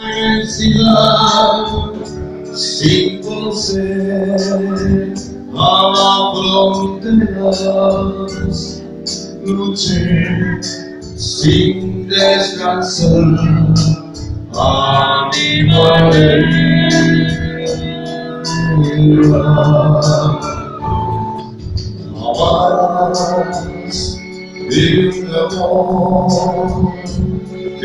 Necesidad sin conocer a fronteras luché sin descansar a mi manera. Amas de un amor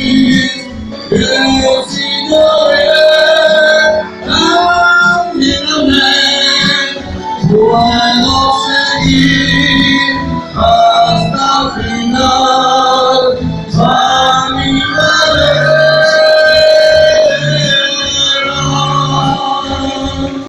seguir